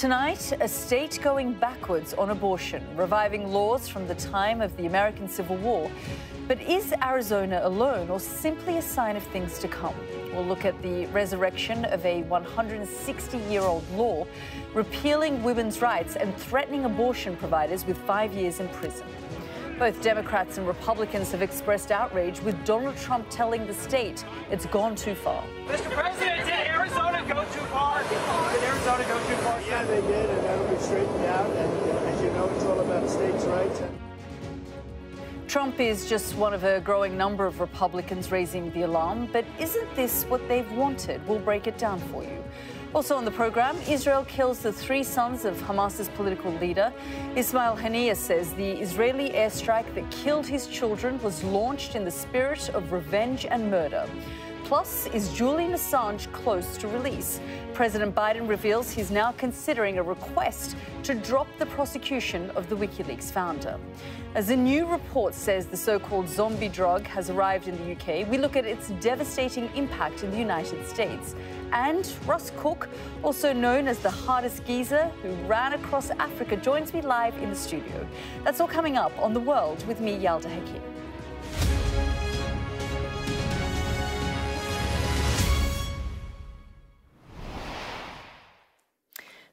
Tonight, a state going backwards on abortion, reviving laws from the time of the American Civil War. But is Arizona alone or simply a sign of things to come? We'll look at the resurrection of a 160 year old law repealing women's rights and threatening abortion providers with five years in prison. Both Democrats and Republicans have expressed outrage with Donald Trump telling the state it's gone too far. Mr. President, did Arizona go too far? Did Arizona go too far? Yeah, they did, and that'll be straightened out. And uh, as you know, it's all about states' rights. And Trump is just one of a growing number of Republicans raising the alarm, but isn't this what they've wanted? We'll break it down for you. Also on the program, Israel kills the three sons of Hamas's political leader. Ismail Haniyeh says the Israeli airstrike that killed his children was launched in the spirit of revenge and murder. Plus, is Julian Assange close to release? President Biden reveals he's now considering a request to drop the prosecution of the WikiLeaks founder. As a new report says the so called zombie drug has arrived in the UK, we look at its devastating impact in the United States. And Russ Cook, also known as the hardest geezer who ran across Africa, joins me live in the studio. That's all coming up on The World with me, Yalda Hakim.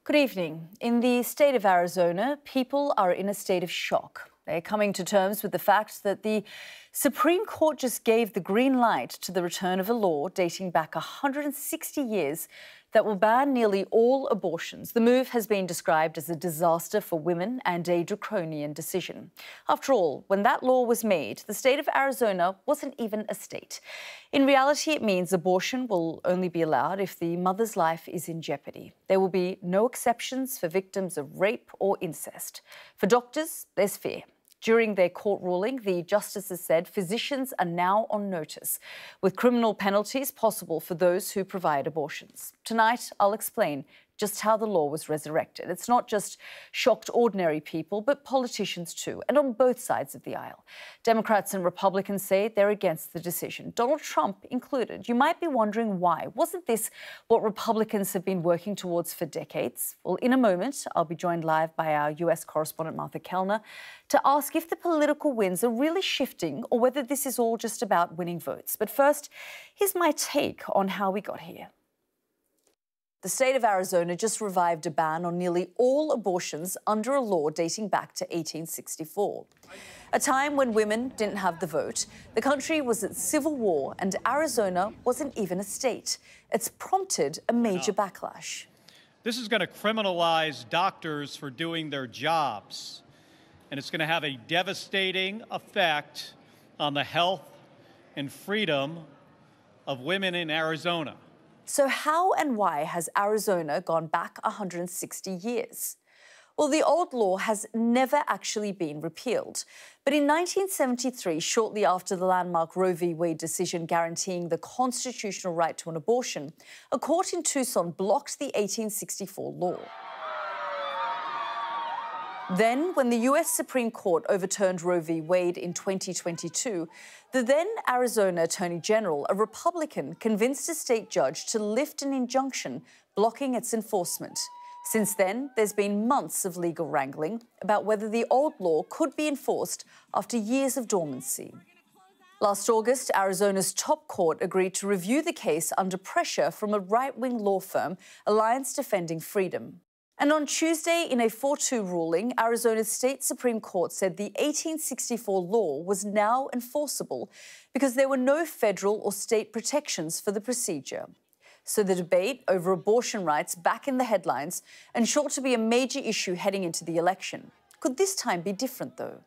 Good evening. In the state of Arizona, people are in a state of shock. They're coming to terms with the fact that the Supreme Court just gave the green light to the return of a law dating back 160 years that will ban nearly all abortions. The move has been described as a disaster for women and a draconian decision. After all, when that law was made, the state of Arizona wasn't even a state. In reality, it means abortion will only be allowed if the mother's life is in jeopardy. There will be no exceptions for victims of rape or incest. For doctors, there's fear. During their court ruling, the justices said physicians are now on notice, with criminal penalties possible for those who provide abortions. Tonight, I'll explain just how the law was resurrected. It's not just shocked ordinary people, but politicians too, and on both sides of the aisle. Democrats and Republicans say they're against the decision, Donald Trump included. You might be wondering why. Wasn't this what Republicans have been working towards for decades? Well, in a moment, I'll be joined live by our US correspondent, Martha Kelner, to ask if the political winds are really shifting or whether this is all just about winning votes. But first, here's my take on how we got here. The state of Arizona just revived a ban on nearly all abortions under a law dating back to 1864. A time when women didn't have the vote, the country was at civil war, and Arizona wasn't even a state. It's prompted a major backlash. This is going to criminalize doctors for doing their jobs, and it's going to have a devastating effect on the health and freedom of women in Arizona. So, how and why has Arizona gone back 160 years? Well, the old law has never actually been repealed. But in 1973, shortly after the landmark Roe v. Wade decision guaranteeing the constitutional right to an abortion, a court in Tucson blocked the 1864 law. Then, when the US Supreme Court overturned Roe v. Wade in 2022, the then Arizona Attorney General, a Republican, convinced a state judge to lift an injunction blocking its enforcement. Since then, there's been months of legal wrangling about whether the old law could be enforced after years of dormancy. Last August, Arizona's top court agreed to review the case under pressure from a right wing law firm, Alliance Defending Freedom. And on Tuesday, in a 4 2 ruling, Arizona's state Supreme Court said the 1864 law was now enforceable because there were no federal or state protections for the procedure. So the debate over abortion rights back in the headlines and sure to be a major issue heading into the election. Could this time be different, though?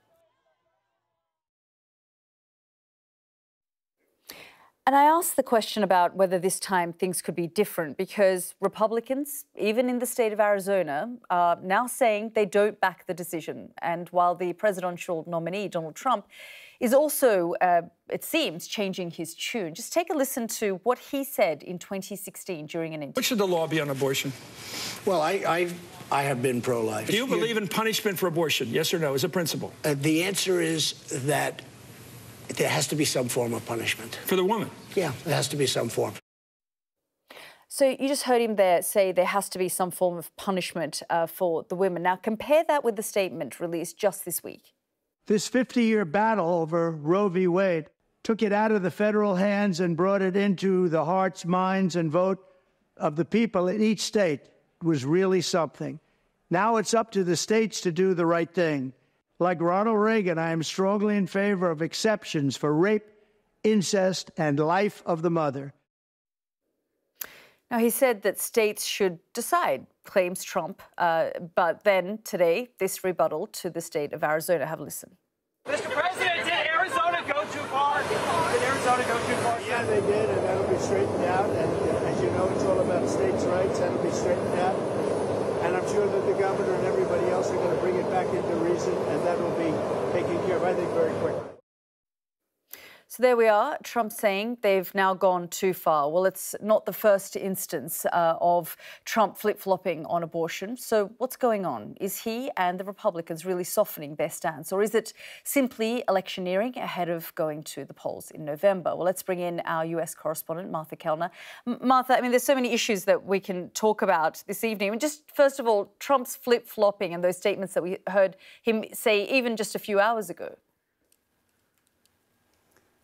And I asked the question about whether this time things could be different because Republicans, even in the state of Arizona, are now saying they don't back the decision. And while the presidential nominee, Donald Trump, is also, uh, it seems, changing his tune. Just take a listen to what he said in 2016 during an interview. What should the law be on abortion? well, I, I, I have been pro-life. Do you believe in punishment for abortion? Yes or no, as a principle? Uh, the answer is that there has to be some form of punishment. For the woman? Yeah, there has to be some form. So you just heard him there say there has to be some form of punishment uh, for the women. Now compare that with the statement released just this week. This 50 year battle over Roe v. Wade took it out of the federal hands and brought it into the hearts, minds, and vote of the people in each state. It was really something. Now it's up to the states to do the right thing. Like Ronald Reagan, I am strongly in favor of exceptions for rape, incest, and life of the mother. Now, he said that states should decide, claims Trump. Uh, but then today, this rebuttal to the state of Arizona. Have a listen. Mr. President, did Arizona go too far? Did Arizona go too far? Yeah, they did, and that'll be straightened out. And uh, as you know, it's all about states' rights. That'll be straightened out. Sure that the governor and everybody else are going to bring it back into reason, and that will be taken care of, I think, very quickly. So there we are, Trump saying they've now gone too far. Well, it's not the first instance uh, of Trump flip flopping on abortion. So what's going on? Is he and the Republicans really softening their stance, or is it simply electioneering ahead of going to the polls in November? Well, let's bring in our US correspondent, Martha Kelner. M- Martha, I mean, there's so many issues that we can talk about this evening. Just first of all, Trump's flip flopping and those statements that we heard him say even just a few hours ago.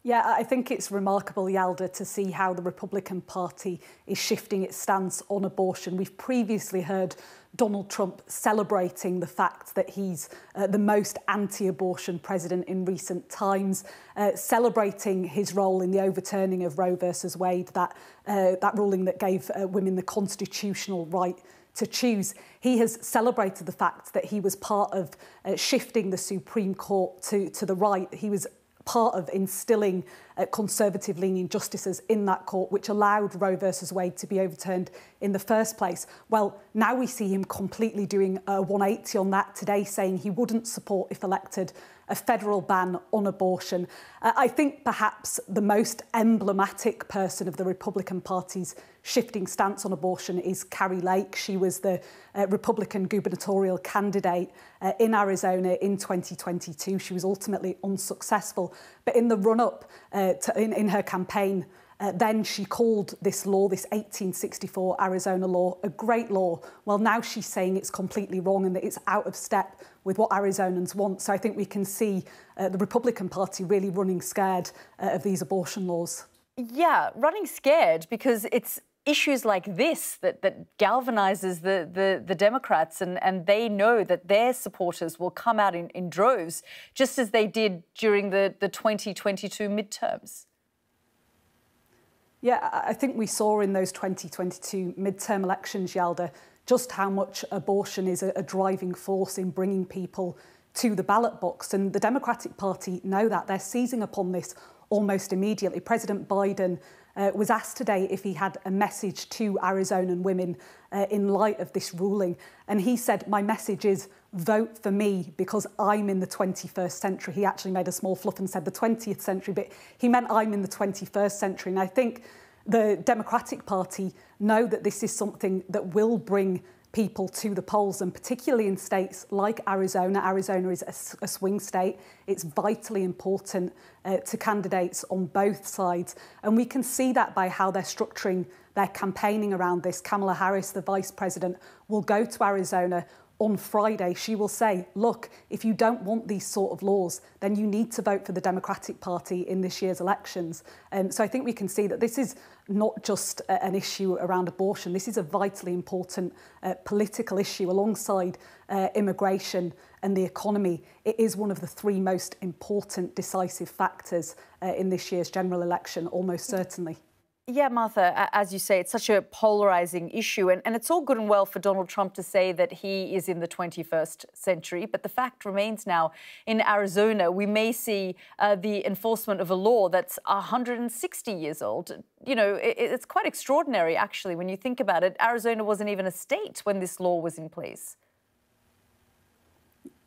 Yeah, I think it's remarkable, Yalda, to see how the Republican Party is shifting its stance on abortion. We've previously heard Donald Trump celebrating the fact that he's uh, the most anti-abortion president in recent times, uh, celebrating his role in the overturning of Roe versus Wade, that, uh, that ruling that gave uh, women the constitutional right to choose. He has celebrated the fact that he was part of uh, shifting the Supreme Court to, to the right. He was part of instilling uh, conservative leaning justices in that court, which allowed Roe versus Wade to be overturned in the first place. Well, now we see him completely doing a 180 on that today, saying he wouldn't support, if elected, a federal ban on abortion. Uh, I think perhaps the most emblematic person of the Republican Party's shifting stance on abortion is Kari Lake. She was the uh, Republican gubernatorial candidate uh, in Arizona in 2022. She was ultimately unsuccessful. But in the run up uh, in, in her campaign, Uh, then she called this law, this 1864 Arizona law, a great law. Well, now she's saying it's completely wrong and that it's out of step with what Arizonans want. So I think we can see uh, the Republican Party really running scared uh, of these abortion laws. Yeah, running scared because it's issues like this that, that galvanizes the, the, the, Democrats, and, and they know that their supporters will come out in, in droves, just as they did during the, the 2022 midterms. Yeah, I think we saw in those 2022 midterm elections, Yalda, just how much abortion is a, a driving force in bringing people to the ballot box. And the Democratic Party know that. They're seizing upon this almost immediately. President Biden uh, was asked today if he had a message to Arizonan women uh, in light of this ruling. And he said, My message is vote for me because I'm in the 21st century. He actually made a small fluff and said the 20th century, but he meant I'm in the 21st century. And I think the Democratic Party know that this is something that will bring people to the polls, and particularly in states like Arizona. Arizona is a, a swing state. It's vitally important uh, to candidates on both sides. And we can see that by how they're structuring their campaigning around this. Kamala Harris, the vice president, will go to Arizona on Friday, she will say, look, if you don't want these sort of laws, then you need to vote for the Democratic Party in this year's elections. Um, so I think we can see that this is not just uh, an issue around abortion. This is a vitally important uh, political issue alongside uh, immigration and the economy. It is one of the three most important decisive factors uh, in this year's general election, almost certainly. Yeah, Martha, as you say, it's such a polarizing issue. And, and, it's all good and well for Donald Trump to say that he is in the 21st century. But the fact remains now in Arizona, we may see uh, the enforcement of a law that's 160 years old. You know, it, it's quite extraordinary, actually, when you think about it. Arizona wasn't even a state when this law was in place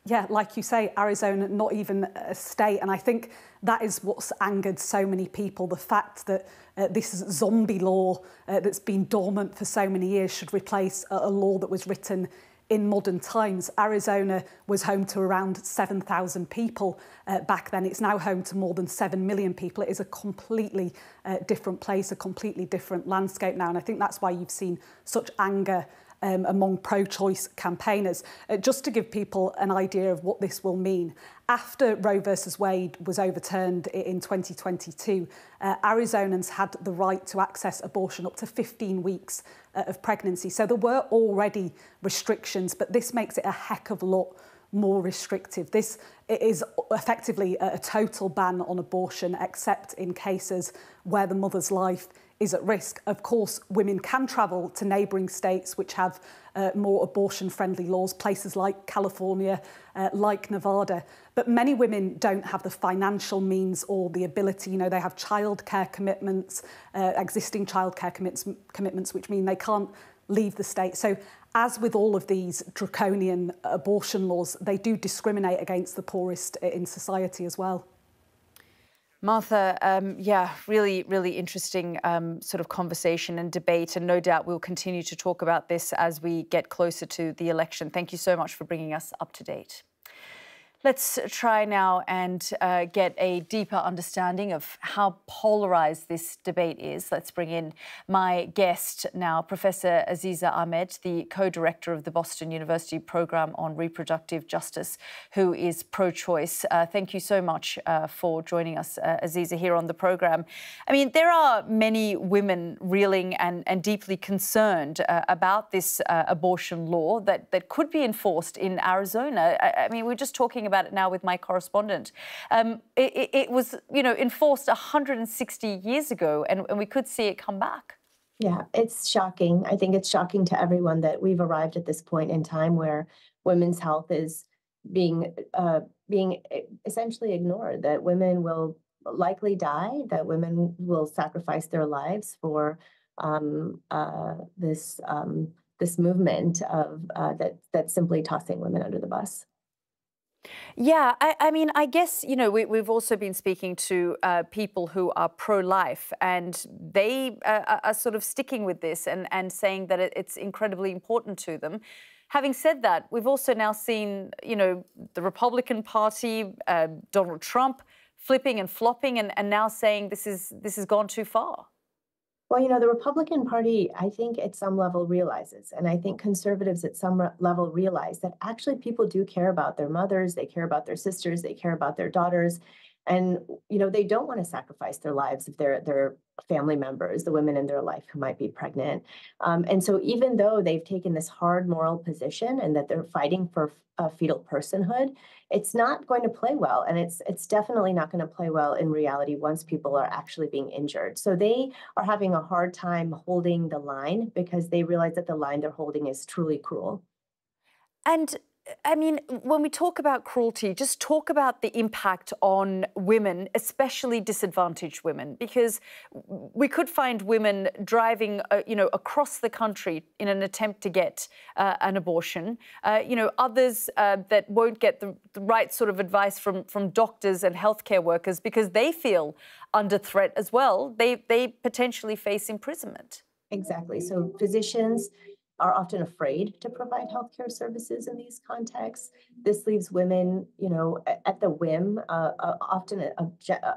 yeah, like you say, Arizona, not even a state. And I think that is what's angered so many people. The fact that uh, this zombie law uh, that's been dormant for so many years should replace a, a law that was written in modern times. Arizona was home to around 7,000 people uh, back then. It's now home to more than 7 million people. It is a completely uh, different place, a completely different landscape now. And I think that's why you've seen such anger um, among pro-choice campaigners, uh, just to give people an idea of what this will mean. After Roe versus Wade was overturned in 2022, uh, Arizonans had the right to access abortion up to 15 weeks uh, of pregnancy. So there were already restrictions, but this makes it a heck of a lot more restrictive. This is effectively a, a total ban on abortion, except in cases where the mother's life is at risk. Of course, women can travel to neighbouring states which have uh, more abortion-friendly laws, places like California, uh, like Nevada. But many women don't have the financial means or the ability. You know, they have childcare commitments, uh, existing childcare commits commitments, which mean they can't leave the state. So as with all of these draconian abortion laws, they do discriminate against the poorest in society as well. Martha, um, yeah, really, really interesting um, sort of conversation and debate, and no doubt we'll continue to talk about this as we get closer to the election. Thank you so much for bringing us up to date. Let's try now and uh, get a deeper understanding of how polarized this debate is. Let's bring in my guest now, Professor Aziza Ahmed, the co director of the Boston University Program on Reproductive Justice, who is pro choice. Uh, thank you so much uh, for joining us, uh, Aziza, here on the program. I mean, there are many women reeling and, and deeply concerned uh, about this uh, abortion law that, that could be enforced in Arizona. I, I mean, we're just talking about it now with my correspondent. Um, it, it, was, you know, enforced 160 years ago, and, and we could see it come back. Yeah, it's shocking. I think it's shocking to everyone that we've arrived at this point in time where women's health is being uh, being essentially ignored. That women will likely die. That women will sacrifice their lives for um, uh, this um, this movement of uh, that that's simply tossing women under the bus. Yeah, I, I, mean, I guess, you know, we, have also been speaking to uh, people who are pro life and they uh, are sort of sticking with this and, and saying that it's incredibly important to them. Having said that, we've also now seen, you know, the Republican Party, uh, Donald Trump flipping and flopping and, and now saying this is this has gone too far. Well, you know, the Republican Party, I think at some level realizes, and I think conservatives at some level realize that actually people do care about their mothers, they care about their sisters, they care about their daughters. And, you know, they don't want to sacrifice their lives if they're, they're family members, the women in their life who might be pregnant. Um, and so, even though they've taken this hard moral position and that they're fighting for uh, fetal personhood, it's not going to play well, and it's it's definitely not going to play well in reality once people are actually being injured. So they are having a hard time holding the line because they realize that the line they're holding is truly cruel. And I mean, when we talk about cruelty, just talk about the impact on women, especially disadvantaged women, because we could find women driving, uh, you know, across the country in an attempt to get uh, an abortion. Uh, you know, others uh, that won't get the, the, right sort of advice from from doctors and healthcare workers because they feel under threat as well. They they potentially face imprisonment. Exactly. So physicians are often afraid to provide healthcare services in these contexts. This leaves women, you know, at the whim, uh, uh, often of,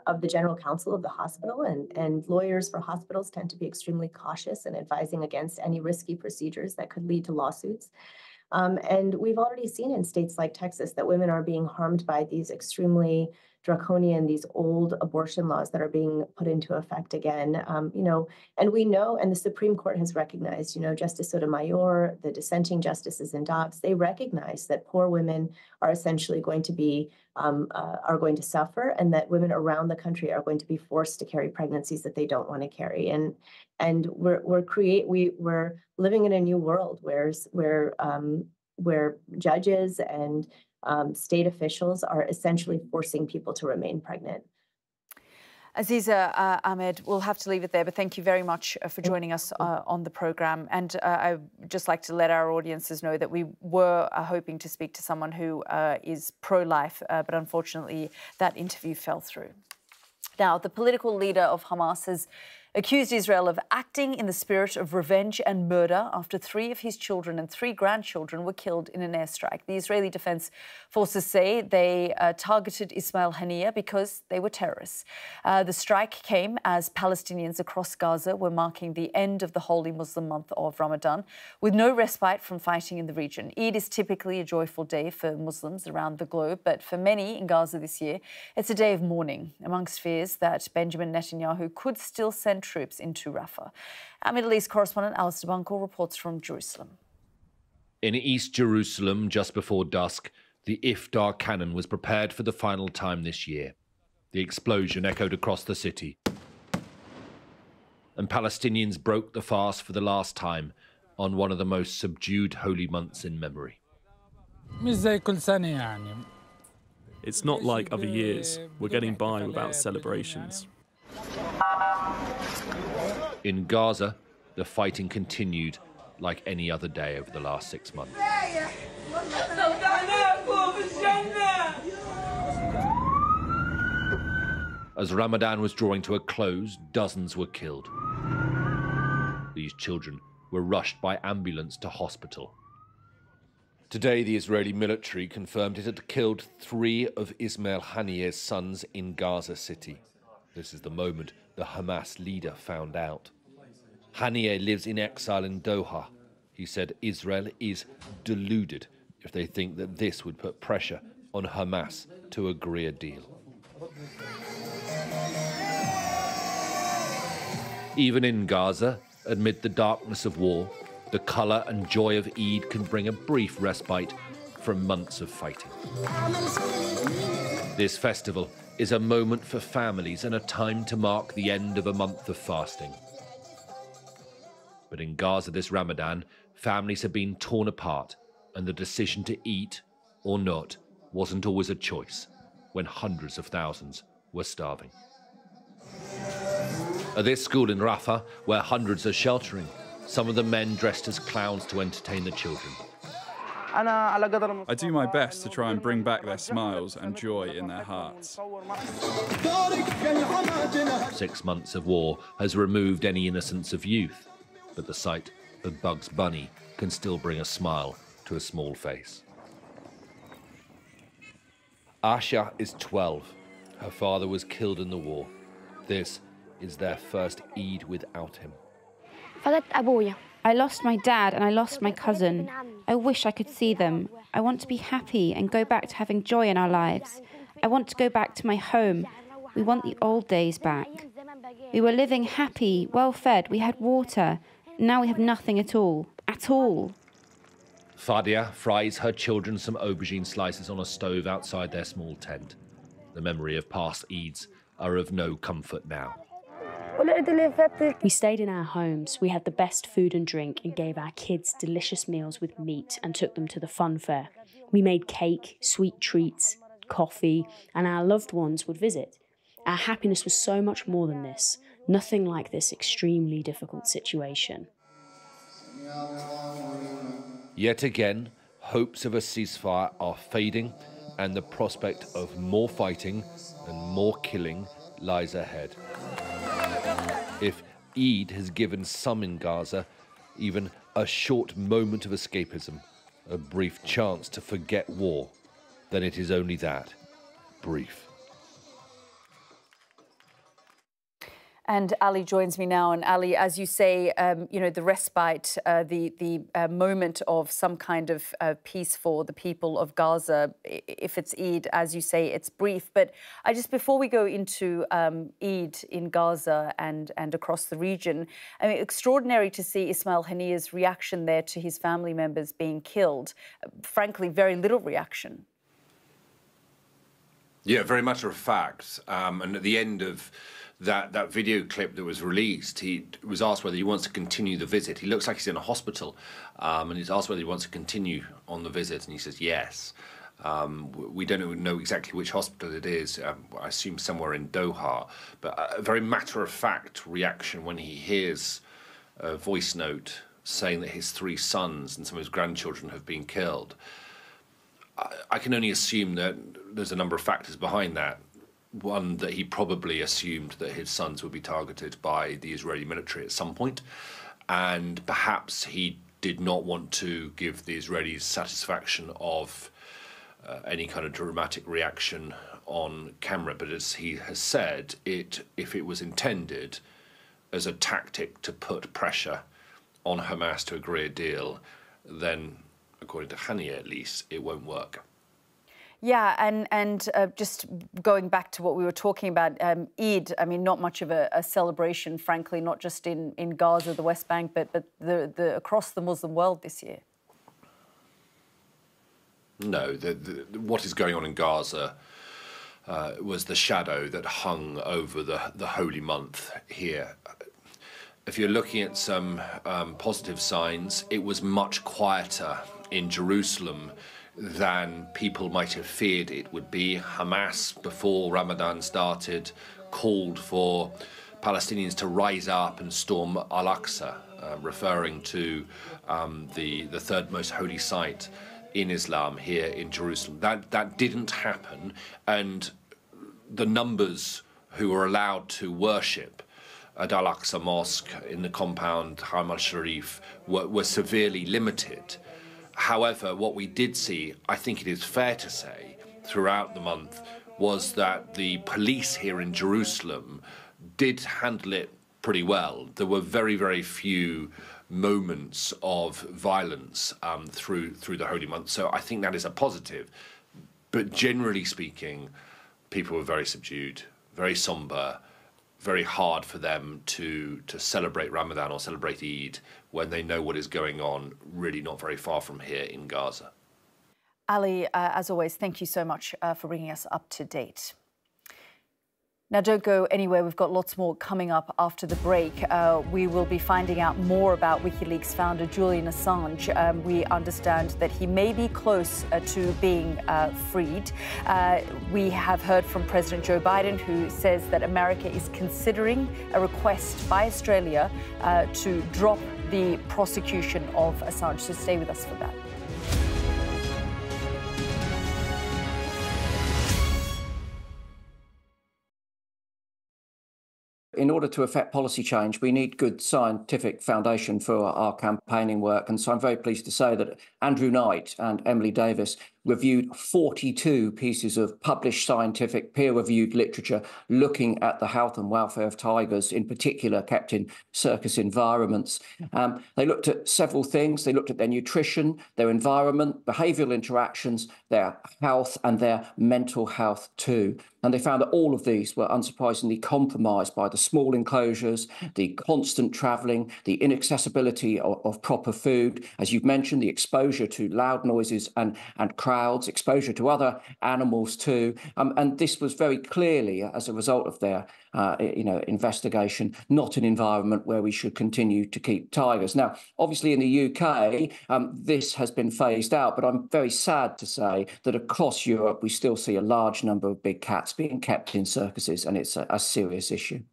of, the general counsel of the hospital, and, and lawyers for hospitals tend to be extremely cautious in advising against any risky procedures that could lead to lawsuits. Um, and we've already seen in states like Texas that women are being harmed by these extremely draconian, these old abortion laws that are being put into effect again. Um, you know, and we know, and the Supreme Court has recognized, you know, Justice Sotomayor, the dissenting justices in Dobbs, they recognize that poor women are essentially going to be um, uh, are going to suffer, and that women around the country are going to be forced to carry pregnancies that they don't want to carry. And and we're we're create we we're living in a new world where where um, where judges and um, state officials are essentially forcing people to remain pregnant. Aziza uh, Ahmed, we'll have to leave it there, but thank you very much uh, for joining us uh, on the programme. And uh, I'd just like to let our audiences know that we were uh, hoping to speak to someone who uh, is pro life, but unfortunately that interview fell through. Now, the political leader of Hamas has accused Israel of acting in the spirit of revenge and murder after three of his children and three grandchildren were killed in an airstrike. The Israeli Defense Forces say they uh, targeted Ismail Haniyeh because they were terrorists. Uh, the strike came as Palestinians across Gaza were marking the end of the holy Muslim month of Ramadan, with no respite from fighting in the region. Eid is typically a joyful day for Muslims around the globe, but for many in Gaza this year, it's a day of mourning, amongst fears that Benjamin Netanyahu could still send troops into Rafah. Our Middle East correspondent Alistair Bunkall reports from Jerusalem. In East Jerusalem, just before dusk, the Iftar cannon was prepared for the final time this year. The explosion echoed across the city. And Palestinians broke the fast for the last time on one of the most subdued holy months in memory. It's not like other years. We're getting by without celebrations. In Gaza, the fighting continued like any other day over the last six months. As Ramadan was drawing to a close, dozens were killed. These children were rushed by ambulance to hospital. Today, the Israeli military confirmed it had killed three of Ismail Haniyeh's sons in Gaza City. This is the moment the Hamas leader found out. Haniyeh lives in exile in Doha. He said Israel is deluded if they think that this would put pressure on Hamas to agree a deal. Even in Gaza, amid the darkness of war, the colour and joy of Eid can bring a brief respite from months of fighting. This festival is a moment for families and a time to mark the end of a month of fasting. But in Gaza this Ramadan, families have been torn apart, and the decision to eat or not wasn't always a choice when hundreds of thousands were starving. At this school in Rafah, where hundreds are sheltering, some of the men dressed as clowns to entertain the children. I do my best to try and bring back their smiles and joy in their hearts. Six months of war has removed any innocence of youth, but the sight of Bugs Bunny can still bring a smile to a small face. Asha is 12. Her father was killed in the war. This is their first Eid without him. I lost my dad and I lost my cousin. I wish I could see them. I want to be happy and go back to having joy in our lives. I want to go back to my home. We want the old days back. We were living happy, well fed, we had water. Now we have nothing at all. At all. Fadia fries her children some aubergine slices on a stove outside their small tent. The memory of past Eids are of no comfort now. We stayed in our homes, we had the best food and drink, and gave our kids delicious meals with meat and took them to the fun fair. We made cake, sweet treats, coffee, and our loved ones would visit. Our happiness was so much more than this, nothing like this extremely difficult situation. Yet again, hopes of a ceasefire are fading, and the prospect of more fighting and more killing lies ahead. If Eid has given some in Gaza even a short moment of escapism, a brief chance to forget war, then it is only that brief. And Ali joins me now. And Ali, as you say, um, you know, the respite, uh, the the uh, moment of some kind of uh, peace for the people of Gaza, if it's Eid, as you say, it's brief. But I just, before we go into um, Eid in Gaza and, and across the region, I mean, extraordinary to see Ismail Haniyeh's reaction there to his family members being killed. Frankly, very little reaction. Yeah, very matter of fact. Um, and at the end of that that video clip that was released, he was asked whether he wants to continue the visit. He looks like he's in a hospital, um, and he's asked whether he wants to continue on the visit, and he says yes. Um, we don't know exactly which hospital it is. Um, I assume somewhere in Doha, but a very matter of fact reaction when he hears a voice note saying that his three sons and some of his grandchildren have been killed. I, I can only assume that there's a number of factors behind that one that he probably assumed that his sons would be targeted by the Israeli military at some point, and perhaps he did not want to give the Israelis satisfaction of uh, any kind of dramatic reaction on camera. But as he has said, it if it was intended as a tactic to put pressure on Hamas to agree a deal, then according to Haniyeh at least, it won't work. Yeah, and and uh, just going back to what we were talking about, um, Eid. I mean, not much of a, a, celebration, frankly, not just in, in Gaza, the West Bank, but but the, the across the Muslim world this year. No, the, the, what is going on in Gaza uh, was the shadow that hung over the the holy month here. If you're looking at some um, positive signs, it was much quieter in Jerusalem than people might have feared it would be. Hamas, before Ramadan started, called for Palestinians to rise up and storm Al Aqsa, uh, referring to um, the, the third most holy site in Islam here in Jerusalem. That, that didn't happen, and the numbers who were allowed to worship at Al Aqsa Mosque in the compound Haram al Sharif were, were severely limited. However, what we did see, I think it is fair to say, throughout the month, was that the police here in Jerusalem did handle it pretty well. There were very, very few moments of violence um, through through the holy month. So I think that is a positive. But generally speaking, people were very subdued, very somber, very hard for them to to celebrate Ramadan or celebrate Eid when they know what is going on really not very far from here in Gaza. Ali, uh, as always, thank you so much uh, for bringing us up to date. Now, don't go anywhere. We've got lots more coming up after the break. Uh, we will be finding out more about WikiLeaks founder Julian Assange. Um, we understand that he may be close uh, to being uh, freed. Uh, we have heard from President Joe Biden, who says that America is considering a request by Australia uh, to drop the prosecution of Assange. So stay with us for that. In order to affect policy change, we need good scientific foundation for our campaigning work. And so I'm very pleased to say that Andrew Knight and Emily Davis reviewed 42 pieces of published scientific peer-reviewed literature looking at the health and welfare of tigers, in particular kept in circus environments. Um, they looked at several things. They looked at their nutrition, their environment, behavioural interactions, their health and their mental health too. And they found that all of these were unsurprisingly compromised by the small enclosures, the constant travelling, the inaccessibility of, of, proper food, as you've mentioned, the exposure to loud noises and, and crowds, exposure to other animals too. Um, and this was very clearly, as a result of their uh, you know, investigation, not an environment where we should continue to keep tigers. Now, obviously in the UK, um, this has been phased out, but I'm very sad to say that across Europe, we still see a large number of big cats being kept in circuses, and it's a, a serious issue.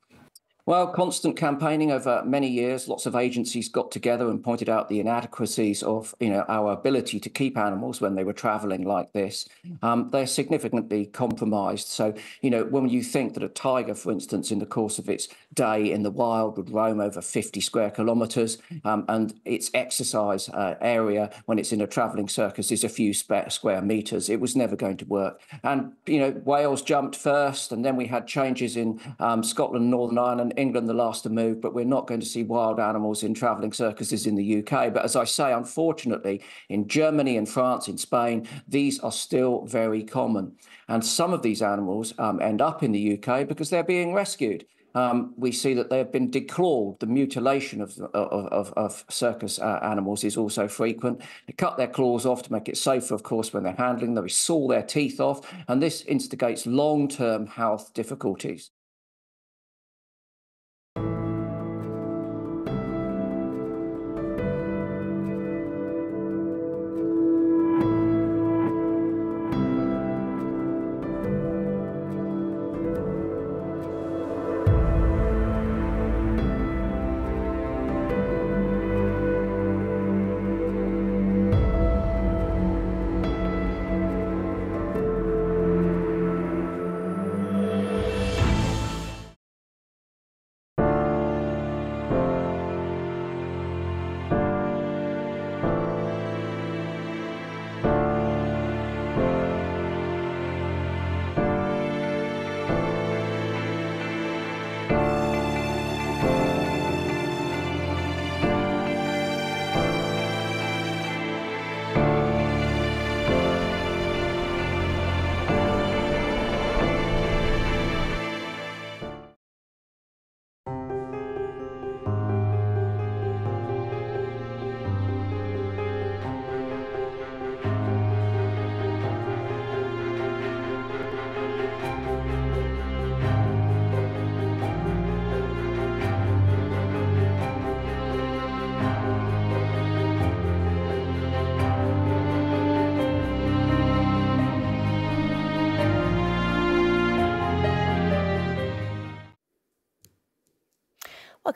Well, constant campaigning over many years, lots of agencies got together and pointed out the inadequacies of you know our ability to keep animals when they were traveling like this. Um, they're significantly compromised. So you know when you think that a tiger, for instance, in the course of its day in the wild would roam over 50 square kilometres, um, and its exercise uh, area when it's in a travelling circus is a few square metres, it was never going to work. And you know Wales jumped first, and then we had changes in um, Scotland, Northern Ireland England the last to move, but we're not going to see wild animals in travelling circuses in the UK. But as I say, unfortunately, in Germany and France, in Spain, these are still very common. And some of these animals um, end up in the UK because they're being rescued. Um, we see that they have been declawed. The mutilation of, of, of, of circus uh, animals is also frequent. They cut their claws off to make it safer, of course, when they're handling them. They saw their teeth off, and this instigates long term health difficulties.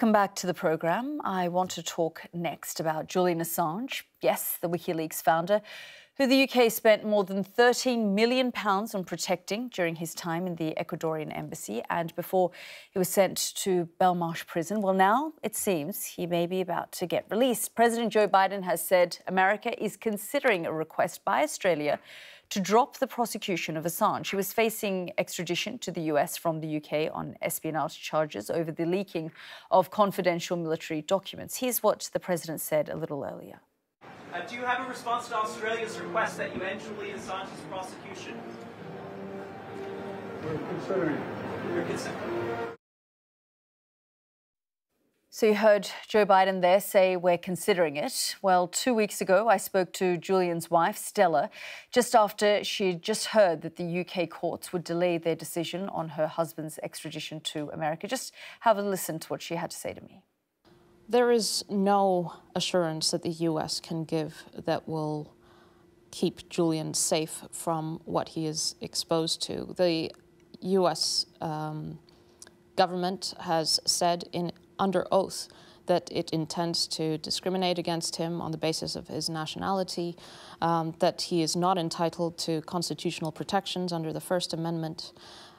Welcome back to the programme. I want to talk next about Julian Assange. Yes, the WikiLeaks founder, who the UK spent more than £13 million on protecting during his time in the Ecuadorian embassy and before he was sent to Belmarsh prison. Well, now it seems he may be about to get released. President Joe Biden has said America is considering a request by Australia to drop the prosecution of Assange. He was facing extradition to the US from the UK on espionage charges over the leaking of confidential military documents. Here's what the president said a little earlier. Uh, do you have a response to Australia's request that you end Julian Assange's prosecution? We're considering. You're considering. So you heard Joe Biden there say we're considering it. Well, two weeks ago, I spoke to Julian's wife, Stella, just after she'd just heard that the UK courts would delay their decision on her husband's extradition to America. Just have a listen to what she had to say to me. There is no assurance that the US can give that will keep Julian safe from what he is exposed to. The US um, government has said in under oath that it intends to discriminate against him on the basis of his nationality, um, that he is not entitled to constitutional protections under the First Amendment.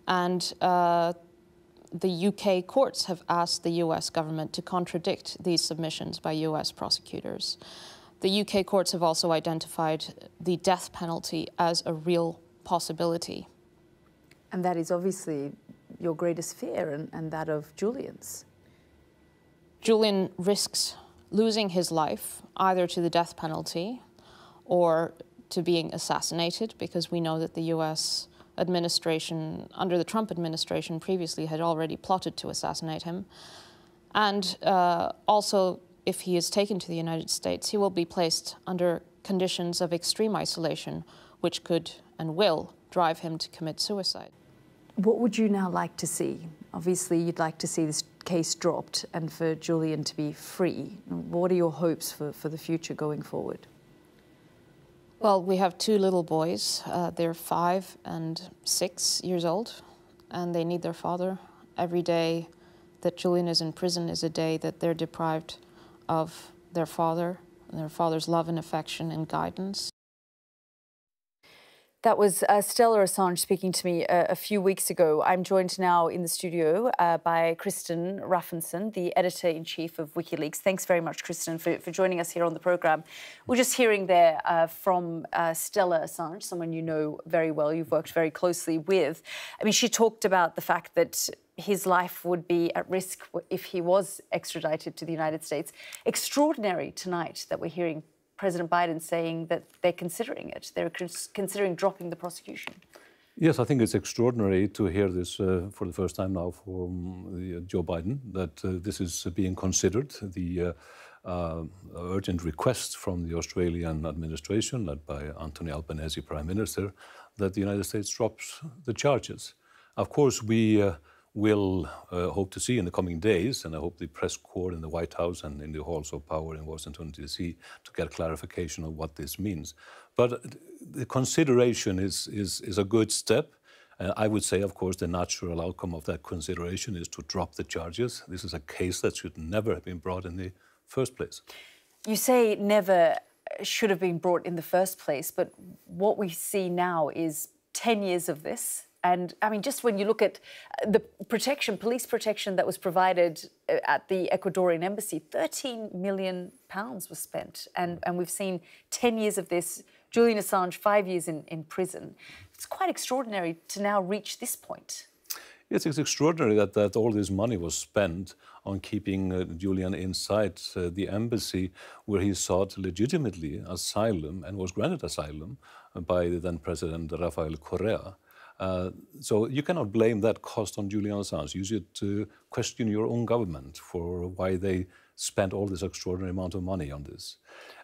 And uh, the UK courts have asked the US government to contradict these submissions by US prosecutors. The UK courts have also identified the death penalty as a real possibility. And that is obviously your greatest fear and, and that of Julian's. Julian risks losing his life either to the death penalty or to being assassinated because we know that the US administration, under the Trump administration previously, had already plotted to assassinate him. And uh, also, if he is taken to the United States, he will be placed under conditions of extreme isolation, which could and will drive him to commit suicide. What would you now like to see? Obviously, you'd like to see this case dropped and for Julian to be free. What are your hopes for, for the future going forward? Well, we have two little boys. Uh, they're five and six years old, and they need their father. Every day that Julian is in prison is a day that they're deprived of their father, and their father's love and affection and guidance. That was uh, Stella Assange speaking to me uh, a few weeks ago. I'm joined now in the studio uh, by Kristinn Hrafnsson, the editor in chief of WikiLeaks. Thanks very much, Kristinn, for, for joining us here on the programme. We're just hearing there uh, from uh, Stella Assange, someone you know very well, you've worked very closely with. I mean, she talked about the fact that his life would be at risk if he was extradited to the United States. Extraordinary tonight that we're hearing President Biden saying that they're considering it. They're considering dropping the prosecution. Yes, I think it's extraordinary to hear this uh, for the first time now from uh, Joe Biden that uh, this is being considered. The uh, uh, urgent request from the Australian administration, led by Anthony Albanese, Prime Minister, that the United States drops the charges. Of course, we uh, will uh, hope to see in the coming days, and I hope the press corps in the White House and in the halls of power in Washington, D.C., to get clarification of what this means. But the consideration is, is, is a good step. Uh, I would say, of course, the natural outcome of that consideration is to drop the charges. This is a case that should never have been brought in the first place. You say never should have been brought in the first place, but what we see now is 10 years of this and I mean, just when you look at uh, the protection, police protection that was provided uh, at the Ecuadorian embassy, 13 million pounds was spent. And, and we've seen 10 years of this. Julian Assange, five years in, in prison. It's quite extraordinary to now reach this point. Yes, it's extraordinary that, that all this money was spent on keeping uh, Julian inside uh, the embassy where he sought legitimately asylum and was granted asylum by the then President Rafael Correa. Uh, so you cannot blame that cost on Julian Assange. You should question your own government for why they spent all this extraordinary amount of money on this.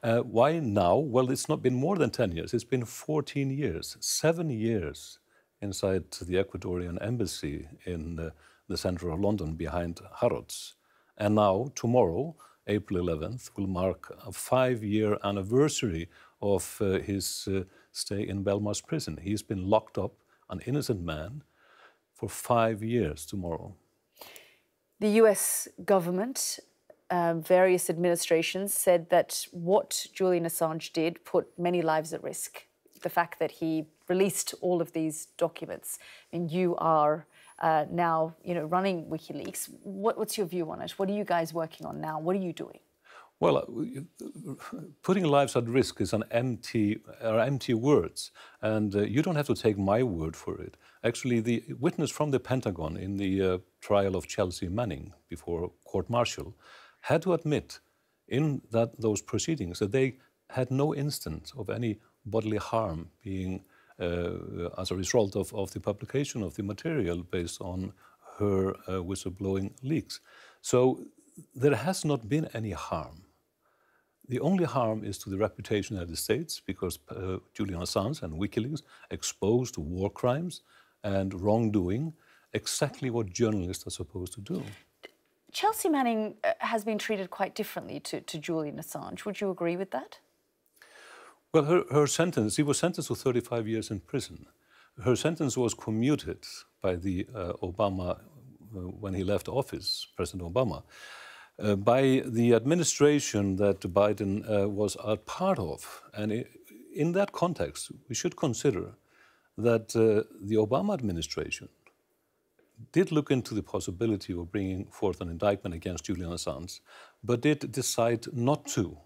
Uh, why now? Well, it's not been more than 10 years. It's been 14 years, seven years inside the Ecuadorian embassy in uh, the center of London behind Harrods. And now, tomorrow, April 11th, will mark a five-year anniversary of uh, his uh, stay in Belmarsh prison. He's been locked up an innocent man for five years tomorrow. The US government, um, various administrations said that what Julian Assange did put many lives at risk. The fact that he released all of these documents. I mean, you are uh, now, you know, running WikiLeaks. What, what's your view on it? What are you guys working on now? What are you doing? Well, uh, putting lives at risk is an empty, are empty words, and uh, you don't have to take my word for it. Actually, the witness from the Pentagon in the uh, trial of Chelsea Manning before court-martial had to admit in that those proceedings that they had no instance of any bodily harm being uh, as a result of, of the publication of the material based on her uh, whistleblowing leaks. So there has not been any harm. The only harm is to the reputation of the United States because uh, Julian Assange and WikiLeaks exposed war crimes and wrongdoing, exactly what journalists are supposed to do. Chelsea Manning uh, has been treated quite differently to, to Julian Assange. Would you agree with that? Well, her, her sentence, she was sentenced to 35 years in prison. Her sentence was commuted by the uh, Obama, uh, when he left office, President Obama. Uh, by the administration that Biden uh, was a part of. And in that context, we should consider that uh, the Obama administration did look into the possibility of bringing forth an indictment against Julian Assange, but did decide not to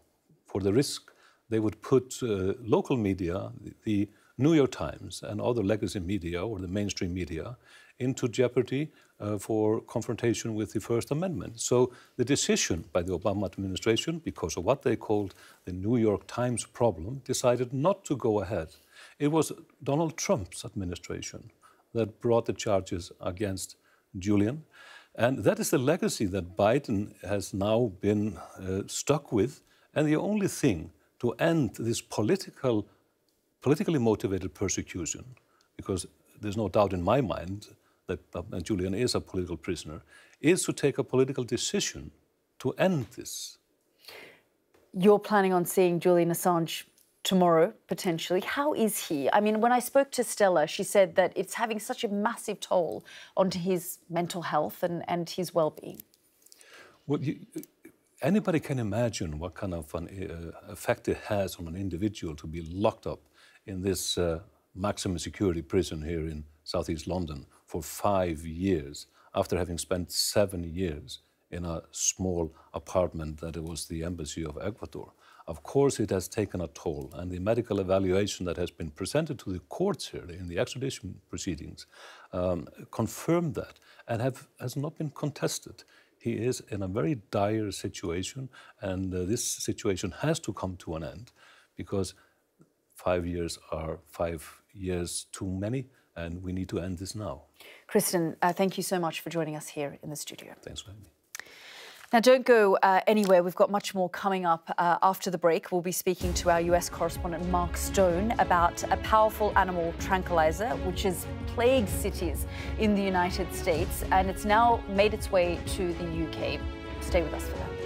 for the risk they would put uh, local media, the New York Times and other legacy media or the mainstream media into jeopardy uh, for confrontation with the First Amendment. So the decision by the Obama administration, because of what they called the New York Times problem, decided not to go ahead. It was Donald Trump's administration that brought the charges against Julian. And that is the legacy that Biden has now been uh, stuck with. And the only thing to end this political, politically motivated persecution, because there's no doubt in my mind that Julian is a political prisoner, is to take a political decision to end this. You're planning on seeing Julian Assange tomorrow, potentially. How is he? I mean, when I spoke to Stella, she said that it's having such a massive toll onto his mental health and, and his well being. Well, you, anybody can imagine what kind of an uh, effect it has on an individual to be locked up in this uh, maximum security prison here in southeast London for five years after having spent seven years in a small apartment that was the embassy of Ecuador. Of course, it has taken a toll, and the medical evaluation that has been presented to the courts here in the extradition proceedings um, confirmed that and have, has not been contested. He is in a very dire situation, and uh, this situation has to come to an end because five years are five years too many, and we need to end this now. Kristinn, uh, thank you so much for joining us here in the studio. Thanks for having me. Now, don't go uh, anywhere. We've got much more coming up uh, after the break. We'll be speaking to our US correspondent Mark Stone about a powerful animal tranquilizer which has plagued cities in the United States and it's now made its way to the UK. Stay with us for that.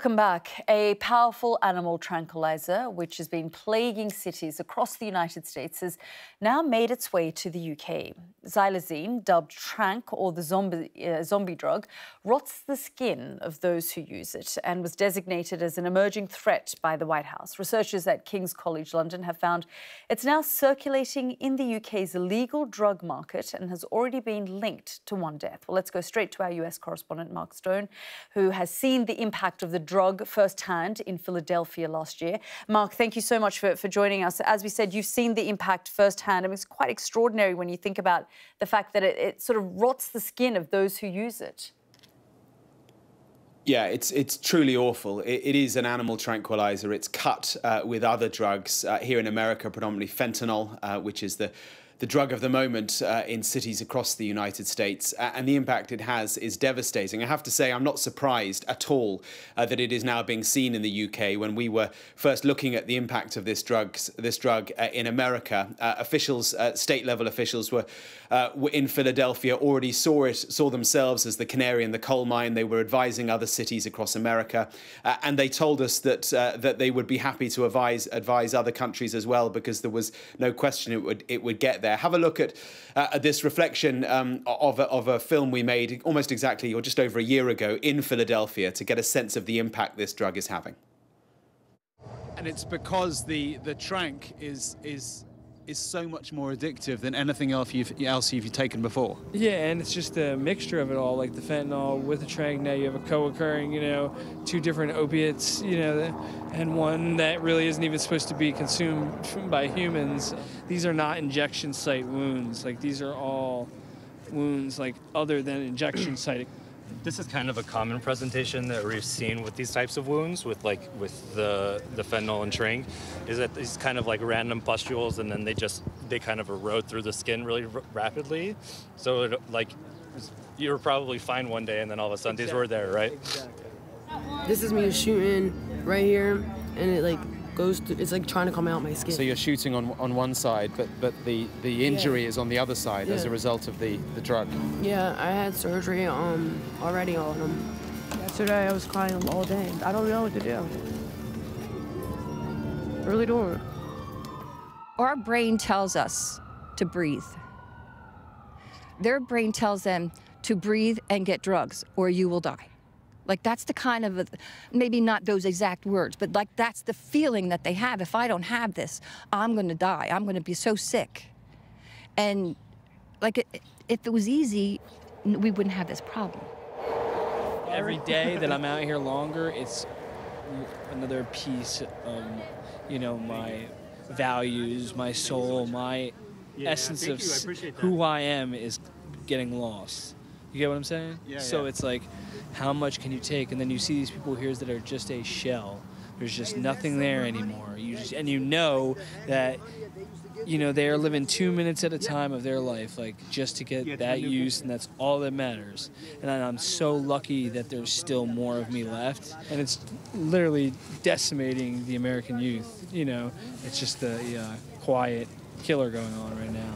Welcome back. A powerful animal tranquilizer, which has been plaguing cities across the United States, has now made its way to the UK. Xylazine, dubbed Tranq or the zombie, uh, zombie drug, rots the skin of those who use it and was designated as an emerging threat by the White House. Researchers at King's College London have found it's now circulating in the UK's illegal drug market and has already been linked to one death. Well, let's go straight to our US correspondent, Mark Stone, who has seen the impact of the drug firsthand in Philadelphia last year. Mark, thank you so much for, for joining us. As we said, you've seen the impact firsthand. I mean, it's quite extraordinary when you think about the fact that it, it sort of rots the skin of those who use it. Yeah, it's it's truly awful. it, it is an animal tranquilizer. It's cut uh, with other drugs uh, here in America, predominantly fentanyl, uh, which is the the drug of the moment uh, in cities across the United States, uh, and the impact it has is devastating. I have to say, I'm not surprised at all uh, that it is now being seen in the UK. When we were first looking at the impact of this drugs, this drug uh, in America, uh, officials, uh, state level officials, were in Philadelphia already saw it, saw themselves as the canary in the coal mine. They were advising other cities across America, and they told us that that they would be happy to advise advise other countries as well because there was no question it would it would get there there. Have a look at, uh, this reflection um, of, a, of a film we made almost exactly or just over a year ago in Philadelphia to get a sense of the impact this drug is having. And it's because the, the tranq is, is is so much more addictive than anything else you've, else you've taken before. Yeah, and it's just a mixture of it all, like the fentanyl with the tranq. Now you have a co-occurring, you know, two different opiates, you know, and one that really isn't even supposed to be consumed by humans. These are not injection site wounds. Like these are all wounds like other than injection site this is kind of a common presentation that we've seen with these types of wounds, with like with the the fentanyl and tranq, is that these kind of like random pustules, and then they just they kind of erode through the skin really r- rapidly. So it, like you were probably fine one day, and then all of a sudden exactly. these were there, right? Exactly. This is me shooting right here, and it like goes through, it's like trying to come out my skin. So you're shooting on on one side, but but the the injury yeah. is on the other side yeah. as a result of the the drug. Yeah, I had surgery um already on them. Yesterday I was crying all day. I don't know what to do. I really don't. Our brain tells us to breathe. Their brain tells them to breathe and get drugs, or you will die. Like that's the kind of, a, maybe not those exact words, but like that's the feeling that they have. If I don't have this, I'm going to die. I'm going to be so sick. And like if it was easy, we wouldn't have this problem. Every day that I'm out here longer, it's another piece of, you know, my values, my soul, my yeah, essence of who I am is getting lost. You get what I'm saying? Yeah. So yeah. it's like, how much can you take? And then you see these people here that are just a shell. There's just nothing there anymore. You just and you know that you know they are living two minutes at a time of their life, like just to get that use, and that's all that matters. And I'm so lucky that there's still more of me left, and it's literally decimating the American youth. You know, it's just a uh, quiet killer going on right now.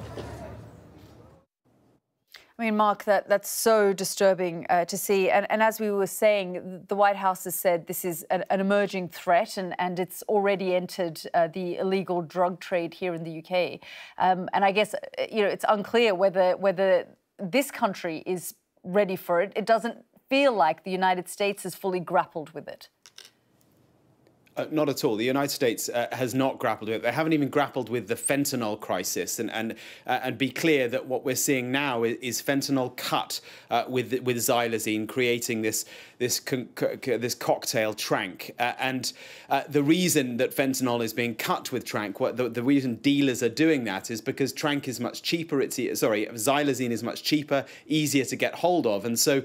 I mean, Mark, that, that's so disturbing uh, to see. And, and, as we were saying, the White House has said this is an, an emerging threat and, and it's already entered uh, the illegal drug trade here in the UK. Um, and I guess, uh, you know, it's unclear whether, whether this country is ready for it. It doesn't feel like the United States has fully grappled with it. Uh, not at all. The United States uh, has not grappled with it. They haven't even grappled with the fentanyl crisis. And and uh, and be clear that what we're seeing now is, is fentanyl cut uh, with with xylazine, creating this this this cocktail tranq. Uh, and uh, the reason that fentanyl is being cut with tranq, what the, the reason dealers are doing that is because tranq is much cheaper. It's sorry, xylazine is much cheaper, easier to get hold of, and so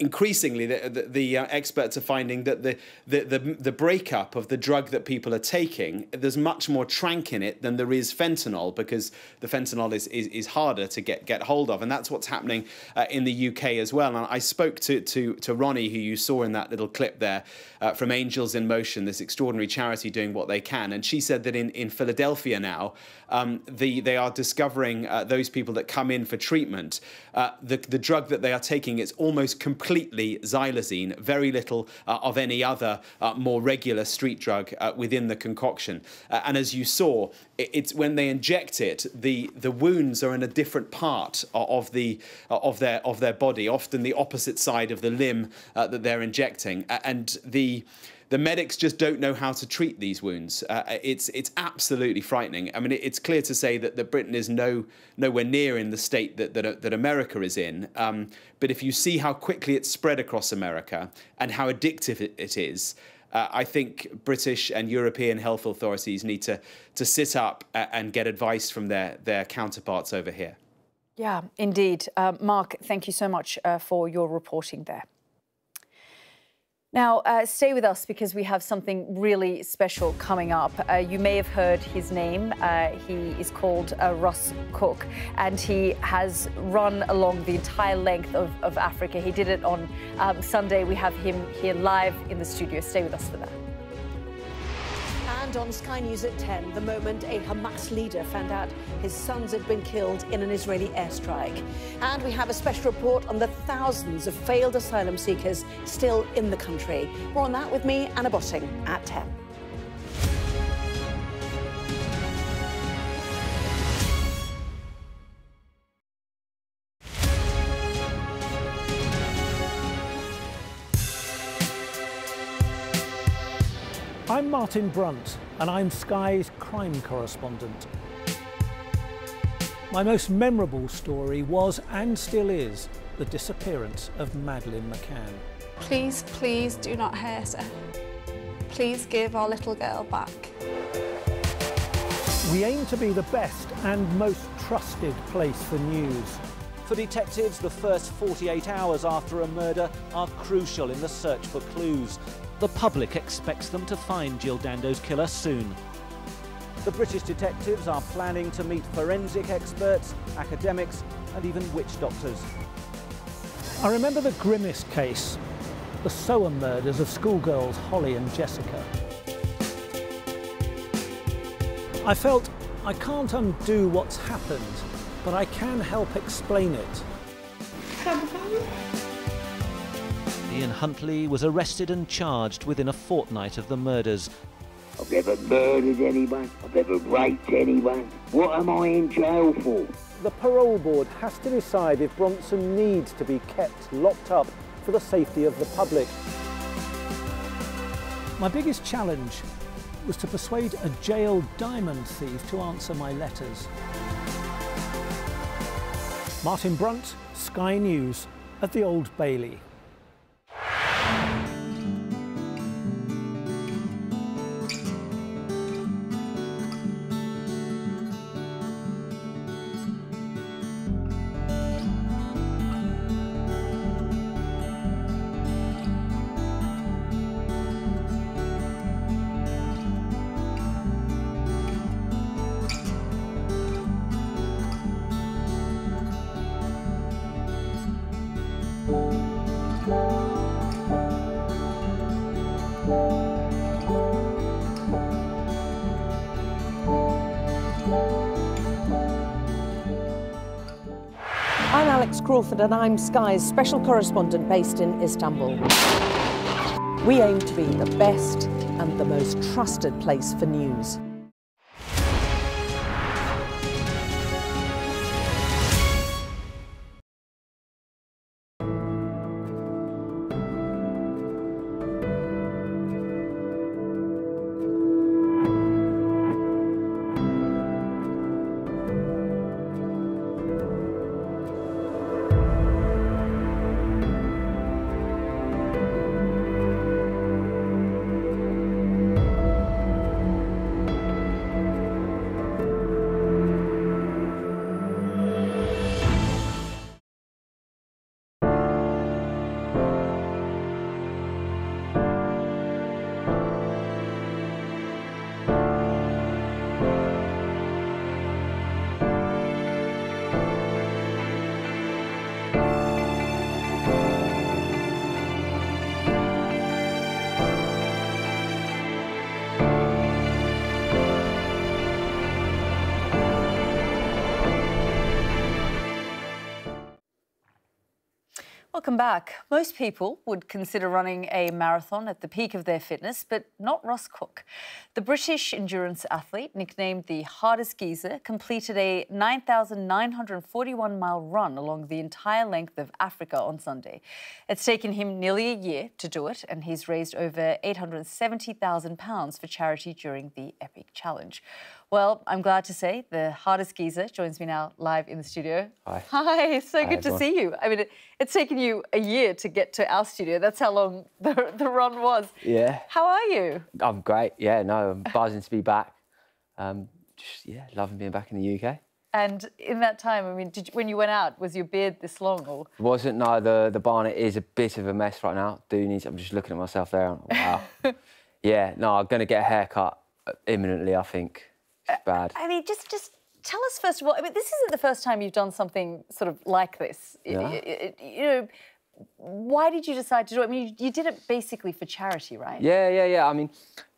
increasingly the, the, the uh, experts are finding that the, the, the, the, breakup of the drug that people are taking, there's much more tranq in it than there is fentanyl because the fentanyl is, is, is harder to get, get hold of. And that's what's happening uh, in the UK as well. And I spoke to, to, to Ronnie, who you saw in that little clip there uh, from Angels in Motion, this extraordinary charity doing what they can. And she said that in, in Philadelphia now, um, the, they are discovering uh, those people that come in for treatment, uh, the, the drug that they are taking is almost completely completely xylazine, very little uh, of any other uh, more regular street drug uh, within the concoction. Uh, and as you saw, it, it's when they inject it, the, the wounds are in a different part of, the, of, their, of their body, often the opposite side of the limb uh, that they're injecting. And the the medics just don't know how to treat these wounds. Uh, it's it's absolutely frightening. I mean, it, it's clear to say that, that Britain is no nowhere near in the state that that, that America is in. Um, but if you see how quickly it's spread across America and how addictive it, it is. Uh, I think British and European health authorities need to to sit up and get advice from their their counterparts over here. Yeah, indeed. Uh, Mark, thank you so much uh, for your reporting there. Now, uh, stay with us because we have something really special coming up. Uh, you may have heard his name. Uh, he is called uh, Russ Cook, and he has run along the entire length of, of Africa. He did it on um, Sunday. We have him here live in the studio. Stay with us for that. And on Sky News at 10, the moment a Hamas leader found out his sons had been killed in an Israeli airstrike. And we have a special report on the thousands of failed asylum seekers still in the country. More on that with me, Anna Botting, at 10. Martin Brunt, and I'm Sky's crime correspondent. My most memorable story was, and still is, the disappearance of Madeleine McCann. Please, please do not hurt her. Please give our little girl back. We aim to be the best and most trusted place for news. For detectives, the first 48 hours after a murder are crucial in the search for clues. The public expects them to find Jill Dando's killer soon. The British detectives are planning to meet forensic experts, academics and even witch doctors. I remember the grimmest case, the Soham murders of schoolgirls Holly and Jessica. I felt I can't undo what's happened, but I can help explain it. Ian Huntley was arrested and charged within a fortnight of the murders. I've never murdered anyone. I've never raped anyone. What am I in jail for? The parole board has to decide if Bronson needs to be kept locked up for the safety of the public. My biggest challenge was to persuade a jailed diamond thief to answer my letters. Martin Brunt, Sky News, at the Old Bailey. Crawford and I'm Sky's special correspondent based in Istanbul. We aim to be the best and the most trusted place for news. Welcome back. Most people would consider running a marathon at the peak of their fitness, but not Russ Cook. The British endurance athlete, nicknamed the hardest geezer, completed a 9,941 mile run along the entire length of Africa on Sunday. It's taken him nearly a year to do it, and he's raised over £870,000 for charity during the epic challenge. Well, I'm glad to say the hardest geezer joins me now live in the studio. Hi. Hi, so Hi, good to see you. I mean, it, it's taken you a year to get to our studio. That's how long the, the run was. Yeah, How are you? I'm great. Yeah, no, I'm buzzing to be back. Um, just yeah, loving being back in the UK. And in that time, I mean, did you, when you went out, was your beard this long or? Wasn't no the the barnet is a bit of a mess right now. Do need. I'm just looking at myself there. Wow. yeah, no, I'm gonna get a haircut imminently. I think bad. I mean, just just tell us first of all. I mean, this isn't the first time you've done something sort of like this. Y- No. y- y- you know, why did you decide to do it? I mean, you, you did it basically for charity, right? Yeah, yeah, yeah. I mean,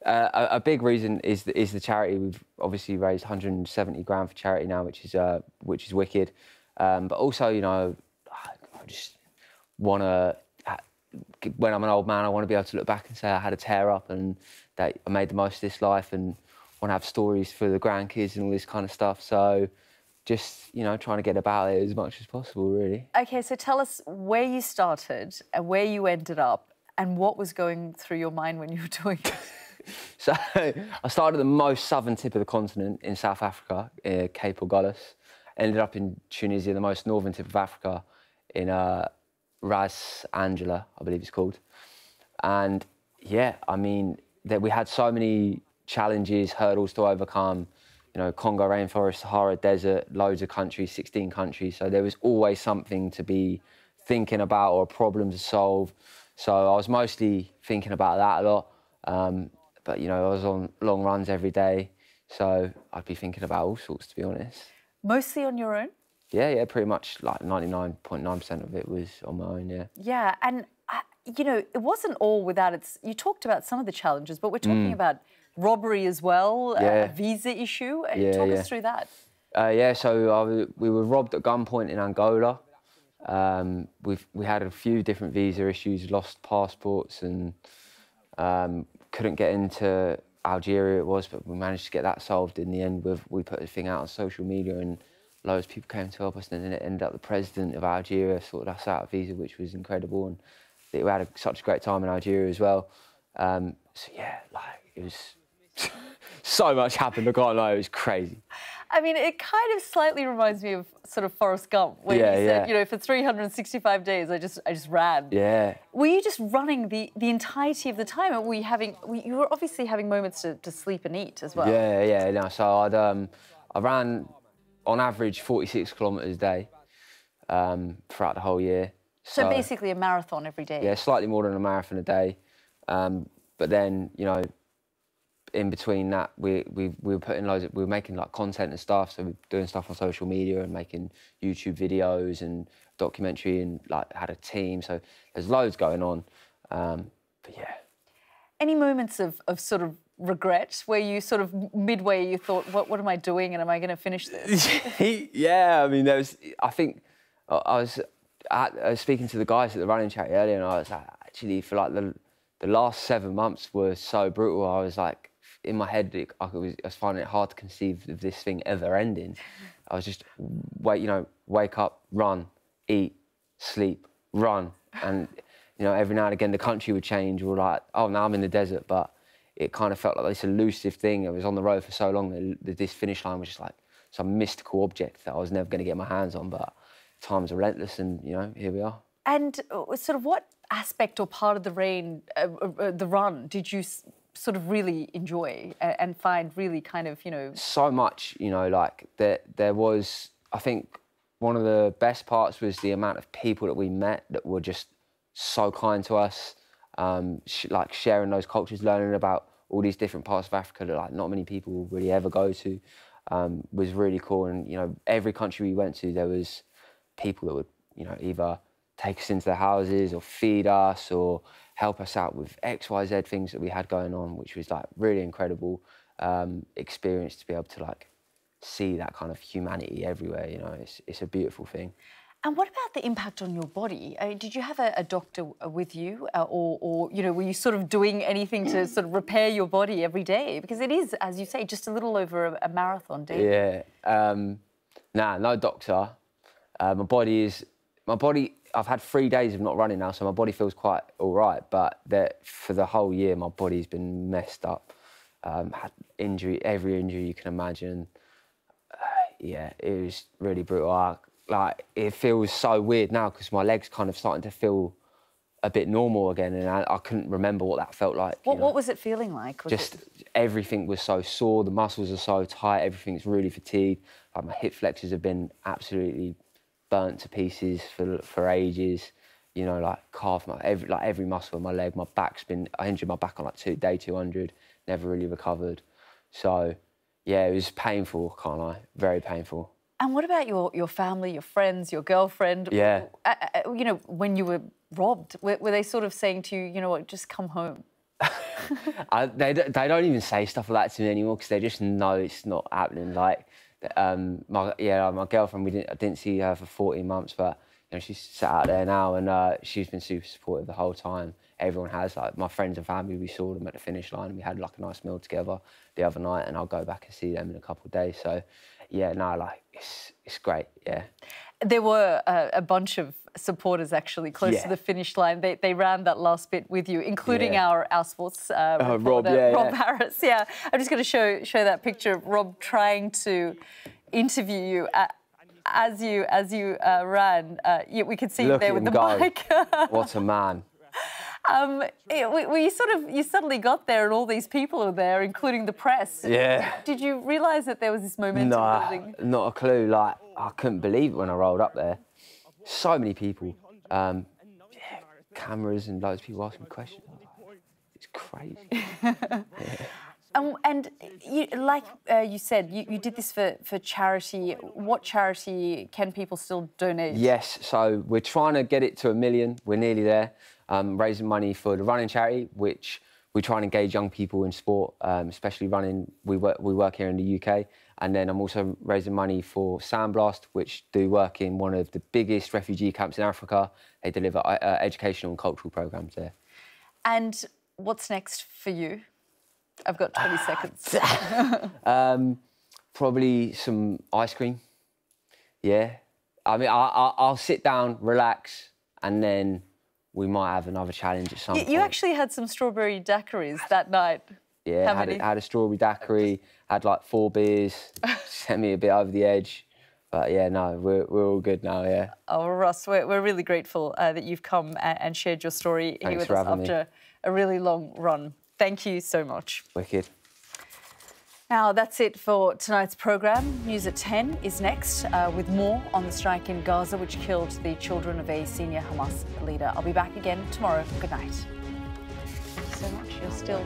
uh, a, a big reason is the, is the charity. We've obviously raised 170 grand for charity now, which is uh, which is wicked. Um, but also, you know, I I just want to. When I'm an old man, I want to be able to look back and say I had a tear up and that I made the most of this life and want to have stories for the grandkids and all this kind of stuff. So, just you know, trying to get about it as much as possible, really. Okay, so tell us where you started and where you ended up and what was going through your mind when you were doing it. So I started at the most southern tip of the continent in South Africa, uh, Cape Agulhas. Ended up in Tunisia, the most northern tip of Africa, in uh, Ras Angela, I believe it's called. And yeah, I mean, that we had so many challenges, hurdles to overcome. You know, Congo rainforest, Sahara desert, loads of countries, 16 countries. So there was always something to be thinking about or a problem to solve. So I was mostly thinking about that a lot. Um, but you know, I was on long runs every day, so I'd be thinking about all sorts, to be honest. Mostly on your own? Yeah, yeah, pretty much like 99.9% of it was on my own, yeah. Yeah, and uh, you know, it wasn't all without its. You talked about some of the challenges, but we're talking Mm. about robbery as well, a- Yeah. a visa issue. Uh, Yeah, Talk yeah. us through that. Uh, yeah, so w we were robbed at gunpoint in Angola. Um, we've, we had a few different visa issues, lost passports, and um, couldn't get into Algeria. It was, but we managed to get that solved in the end. With we put the thing out on social media, and loads of people came to help us. And then it ended up the president of Algeria sorted us out a visa, which was incredible. And we had a, such a great time in Algeria as well. Um, so yeah, like it was so much happened. I can't lie, it was crazy. I mean, it kind of slightly reminds me of sort of Forrest Gump, where Yeah, he said, yeah. you know, for 365 days, I just, I just ran. Yeah. Were you just running the, the entirety of the time? Or were you having, were- you were obviously having moments to, to sleep and eat as well. Yeah, yeah. No, so I'd um, I ran on average 46 kilometres a day um, throughout the whole year. So, basically a marathon every day. yeah, slightly more than a marathon a day. Um, but then you know, in between that, we we we were putting loads. Of, we were making like content and stuff. So we were doing stuff on social media and making YouTube videos and documentary and like had a team. So there's loads going on. Um, but yeah. Any moments of, of sort of regret where you sort of midway you thought, what, what am I doing and am I going to finish this? yeah, I mean, there was. I think I was, at, I was speaking to the guys at the running charity earlier, and I was like, actually, for like the the last seven months were so brutal. I was like, in my head, it, I, was, I was finding it hard to conceive of this thing ever ending. I was just wait, you know, wake up, run, eat, sleep, run, and you know, every now and again the country would change. Or like, oh, now I'm in the desert, but it kind of felt like this elusive thing. I was on the road for so long that that this finish line was just like some mystical object that I was never going to get my hands on. But time's relentless, and you know, here we are. And uh, sort of what aspect or part of the rain, uh, uh, uh, the run, did you sort of really enjoy and, find really kind of, you know, so much, you know, like there there was I think one of the best parts was the amount of people that we met that were just so kind to us, um, sh- like sharing those cultures, learning about all these different parts of Africa that like not many people really ever go to, um, was really cool. And you know, every country we went to, there was people that would you know either take us into their houses or feed us or help us out with X, Y, Z things that we had going on, which was like really incredible um, experience to be able to like see that kind of humanity everywhere. You know, it's it's a beautiful thing. And what about the impact on your body? I mean, did you have a, a doctor uh, with you, uh, or, or, you know, were you sort of doing anything to sort of repair your body every day? Because it is, as you say, just a little over a, a marathon day. Yeah. Um, nah, no doctor. Uh, my body is my body. I've had three days of not running now, so my body feels quite all right. But that for the whole year, my body's been messed up. Um, had injury, every injury you can imagine. Uh, yeah, it was really brutal. I, like it feels so weird now because my legs kind of starting to feel a bit normal again, and I, I couldn't remember what that felt like. What, what was it feeling like? Was Just it... everything was so sore. The muscles are so tight. Everything's really fatigued. Like my hip flexors have been absolutely burnt to pieces for for ages. You know, like calf, my every like every muscle in my leg. My back's been. I injured my back on like two day two hundred. Never really recovered. So, yeah, it was painful. Can't lie. Very painful. And what about your, your family, your friends, your girlfriend? Yeah. Uh, uh, you know, when you were robbed, were, were, they sort of saying to you, you know what, just come home? I, they, they don't even say stuff like that to me anymore because they just know it's not happening. Like, um, my yeah, my girlfriend, we didn't, I didn't see her for 14 months, but you know, she's sat out there now and uh, she's been super supportive the whole time. Everyone has, like my friends and family, we saw them at the finish line and we had like a nice meal together the other night and I'll go back and see them in a couple of days. So yeah, no, like it's it's great. Yeah. There were a, a bunch of supporters actually close Yeah. to the finish line. They, they ran that last bit with you, including Yeah. our our sports uh, Uh, Rob, reporter, yeah, Rob yeah. Harris. Yeah, I'm just going to show show that picture of Rob trying to interview you. Uh, as you as you uh, ran, uh, yeah, we could see you there with the go. mic. what a man. um, it, we, we sort of you suddenly got there, and all these people are there, including the press. Yeah. Did you realise that there was this momentum Nah, building? not a clue. Like I couldn't believe it when I rolled up there. So many people, um, yeah, cameras and loads of people asking questions. It's crazy. Um, and you, like uh, you said, you, you did this for, for charity. What charity can people still donate? Yes, so we're trying to get it to a million. We're nearly there. Um, raising money for the running charity, which we try and engage young people in sport, um, especially running. We work, we work here in the UK. And then I'm also raising money for Sandblast, which do work in one of the biggest refugee camps in Africa. They deliver uh, uh, educational and cultural programs there. And what's next for you? I've got 20 seconds. Um, probably some ice cream. Yeah. I mean, I, I, I'll sit down, relax, and then we might have another challenge at some you, point. you actually had some strawberry daiquiris that night. Yeah, How had many? a, had a strawberry daiquiri, had like four beers, sent me a bit over the edge. But yeah, no, we're, we're all good now, yeah. Oh, Russ, we're, we're really grateful uh, that you've come and, shared your story here with us having me. after a really long run. Thank you so much. Wicked. Now, that's it for tonight's programme. News at 10 is next uh, with more on the strike in Gaza, which killed the children of a senior Hamas leader. I'll be back again tomorrow. Good night. Thank you so much. You're still